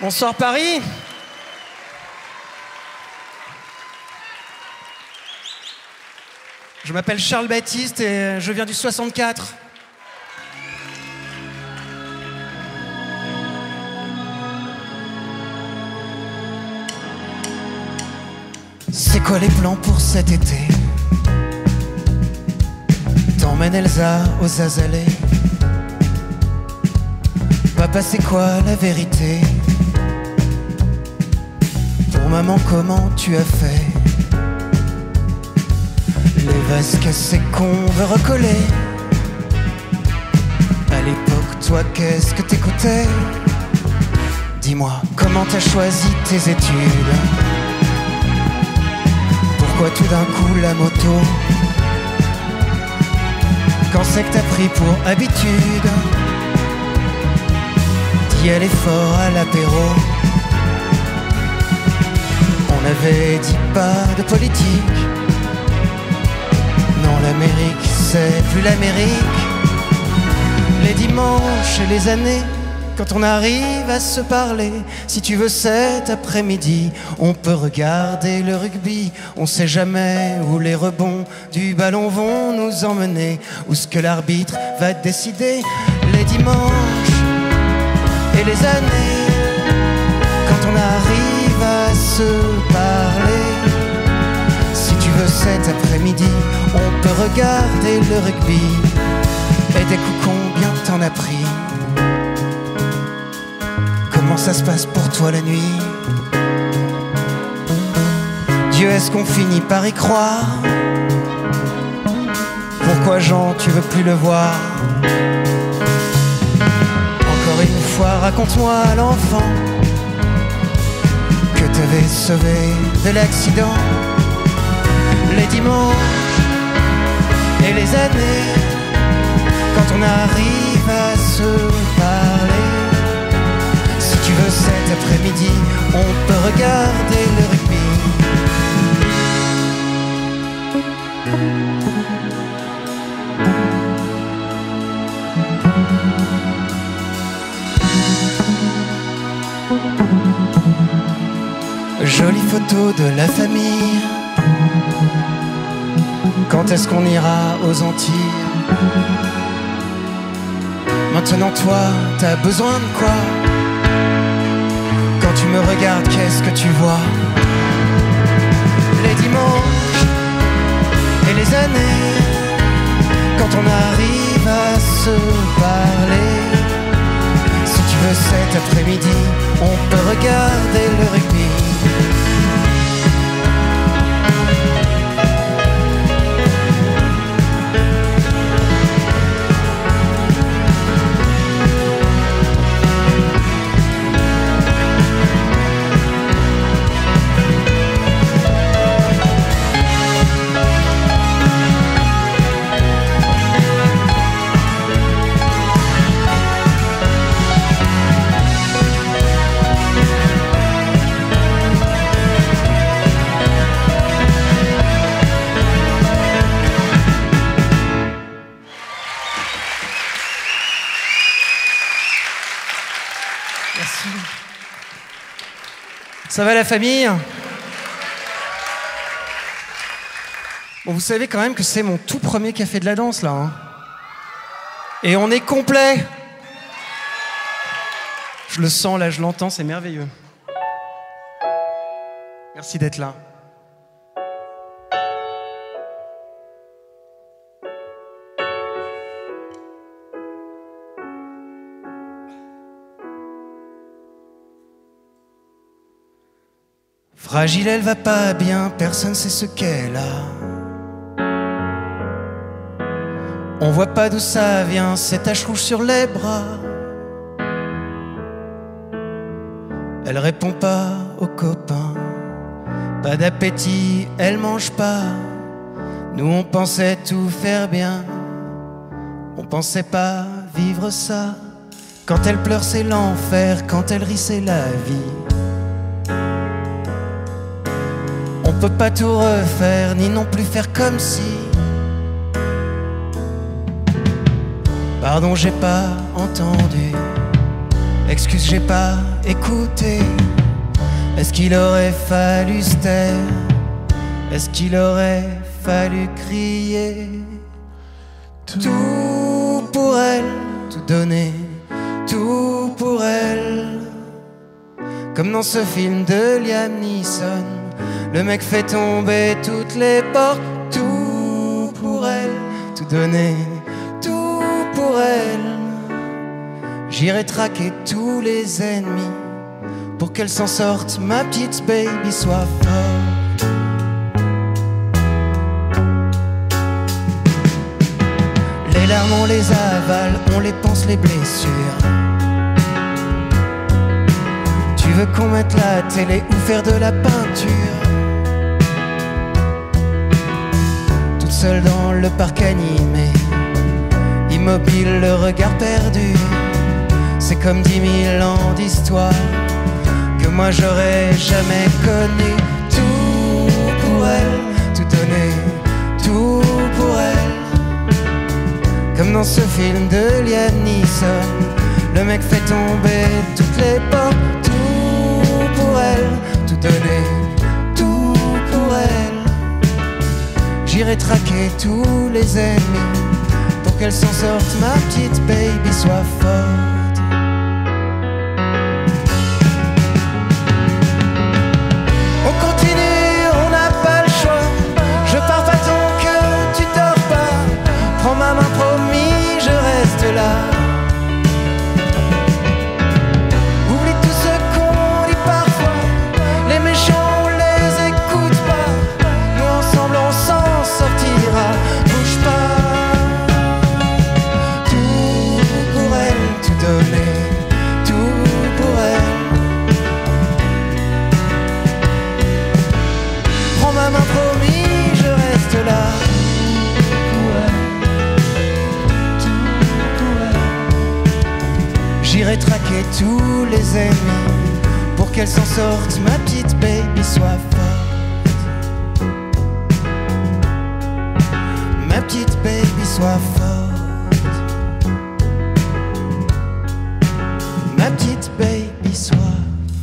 Bonsoir Paris. Je m'appelle Charles Baptiste et je viens du 64. C'est quoi les plans pour cet été? T'emmènes Elsa aux azalées Papa, c'est quoi la vérité? Maman, comment tu as fait? Les vases cassés qu'on veut recoller. À l'époque, toi, qu'est-ce que t'écoutais? Dis-moi, comment t'as choisi tes études? Pourquoi tout d'un coup la moto? Quand c'est que t'as pris pour habitude? D'y aller fort à l'apéro On avait dit pas de politique Non l'Amérique c'est plus l'Amérique Les dimanches et les années quand on arrive à se parler, si tu veux cet après-midi, on peut regarder le rugby. On sait jamais où les rebonds du ballon vont nous emmener, ou ce que l'arbitre va décider. Les dimanches et les années, quand on arrive à se Si tu veux cet après-midi, on peut regarder le rugby. Et des coups combien t'en as pris? Comment ça se passe pour toi la nuit? Dieu, est-ce qu'on finit par y croire? Pourquoi Jean, tu veux plus le voir? Encore une fois, raconte-moi l'enfant que t'avais sauvé de l'accident. Les dimanches et les années, quand on arrive à se parler. Si tu veux cet après-midi, on peut regarder le rugby. Jolie photo de la famille. Quand est-ce qu'on ira aux Antilles? Maintenant toi, t'as besoin de quoi? Quand tu me regardes, qu'est-ce que tu vois? Les dimanches et les années. Quand on arrive à se parler. Si tu veux cet après-midi, on peut regarder Ça va la famille? Bon, vous savez quand même que c'est mon tout premier café de la danse là. hein. Et on est complet. Je le sens là, je l'entends, c'est merveilleux. Merci d'être là. Fragile, elle va pas bien, personne sait ce qu'elle a. On voit pas d'où ça vient, ces taches rouges sur les bras. Elle répond pas aux copains, pas d'appétit, elle mange pas. Nous on pensait tout faire bien, on pensait pas vivre ça. Quand elle pleure, c'est l'enfer, quand elle rit, c'est la vie. Peut pas tout refaire, ni non plus faire comme si. Pardon, j'ai pas entendu. Excuse, j'ai pas écouté. Est-ce qu'il aurait fallu se taire? Est-ce qu'il aurait fallu crier? Tout pour elle, tout donner, tout pour elle. Comme dans ce film de Liam Neeson, le mec fait tomber toutes les portes, tout pour elle, tout donner, tout pour elle. J'irai traquer tous les ennemis pour qu'elle s'en sorte, ma petite baby soit forte. Les larmes, on les avale, on les pense les blessures. Tu veux qu'on mette la télé ou faire de la peinture? Seule dans le parc animé, immobile, le regard perdu. C'est comme dix mille ans d'histoire que moi j'aurais jamais connu. Tout pour elle, tout donner, tout pour elle. Comme dans ce film de Liam Neeson, le mec fait tomber toutes les portes. Tout pour elle, tout donner, J'irai traquer tous les ennemis pour qu'elle s'en sorte, ma petite baby soit forte. J'irai traquer tous les ennemis pour qu'elle s'en sorte, ma petite baby soit forte. Ma petite baby soit forte. Ma petite baby soit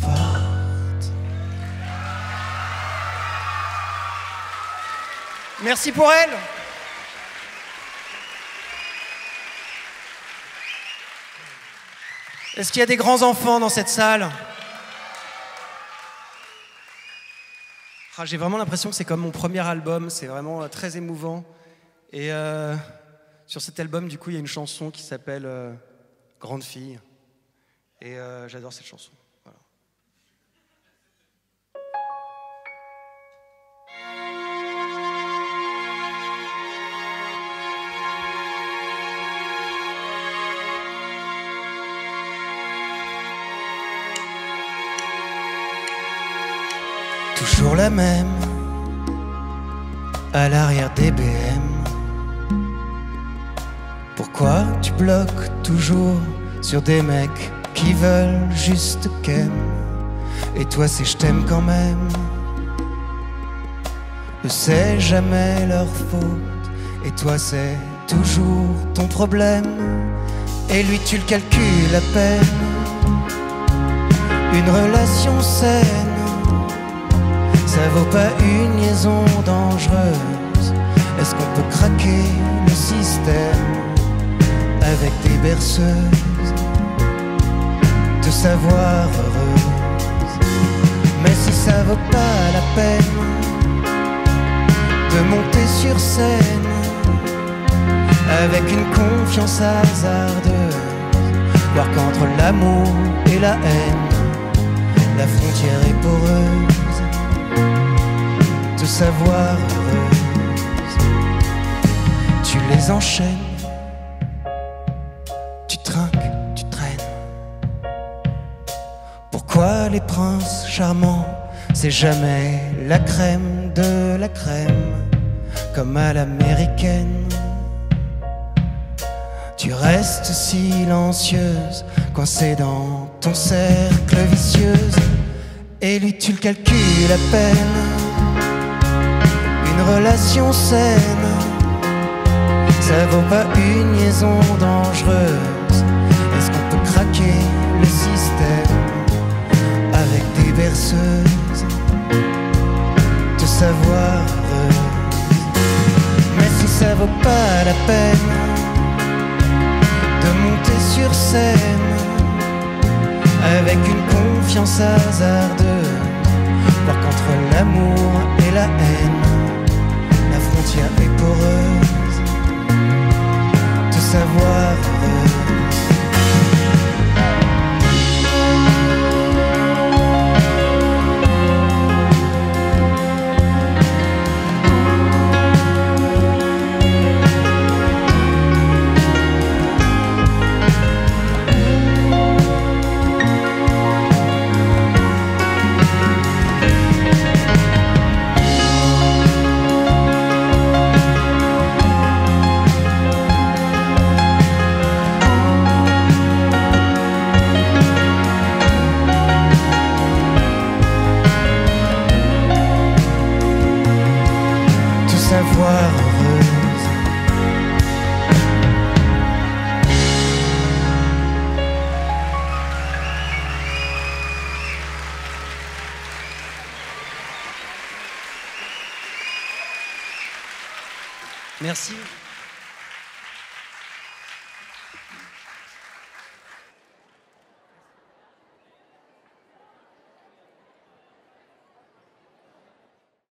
forte. Merci pour elle. Est-ce qu'il y a des grands enfants dans cette salle Ah, J'ai vraiment l'impression que c'est comme mon premier album, c'est vraiment euh, très émouvant. Et euh, sur cet album, du coup, il y a une chanson qui s'appelle euh, Grande fille. Et j'adore cette chanson. Toujours la même, à l'arrière des BM. Pourquoi tu bloques toujours sur des mecs qui veulent juste qu'aime? Et toi, c'est je t'aime quand même. C'est jamais leur faute. Et toi, c'est toujours ton problème. Et lui, tu le calcules à peine. Une relation saine ça vaut pas une liaison dangereuse. Est-ce qu'on peut craquer le système avec des berceuses, te savoir heureuse? Mais si ça vaut pas la peine de monter sur scène avec une confiance hasardeuse, voir qu'entre l'amour et la haine, la frontière est poreuse savoir heureuse. Tu les enchaînes, tu trinques, tu traînes. Pourquoi les princes charmants, c'est jamais la crème de la crème, comme à l'américaine? Tu restes silencieuse, coincée dans ton cercle vicieuse. Et lui, tu le calcules à peine une relation saine. Ça vaut pas une liaison dangereuse. Est-ce qu'on peut craquer le système avec des berceuses, te savoir heureuse. Mais si ça vaut pas la peine de monter sur scène avec une confiance hasardeuse, voir qu'entre l'amour et la haine, frontière est poreuse, te savoir heureuse. Merci.